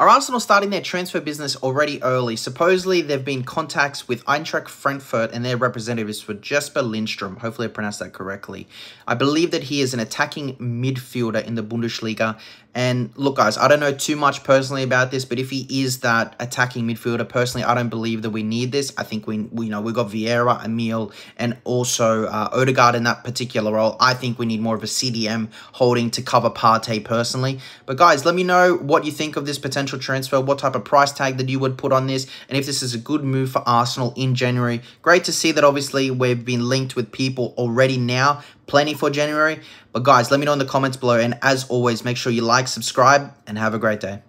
Are Arsenal starting their transfer business already early? Supposedly, there have been contacts with Eintracht Frankfurt and their representatives for Jesper Lindstrom. Hopefully, I pronounced that correctly. I believe that he is an attacking midfielder in the Bundesliga. And look, guys, I don't know too much personally about this, but if he is that attacking midfielder, personally, I don't believe that we need this. I think we, we you know, we got Vieira, Emile, and also uh, Odegaard in that particular role. I think we need more of a CDM holding to cover Partey personally. But guys, let me know what you think of this potential transfer, what type of price tag that you would put on this, and if this is a good move for Arsenal in January. Great to see that obviously we've been linked with people already now, plenty for January. But guys, let me know in the comments below, and as always, make sure you like, subscribe, and have a great day.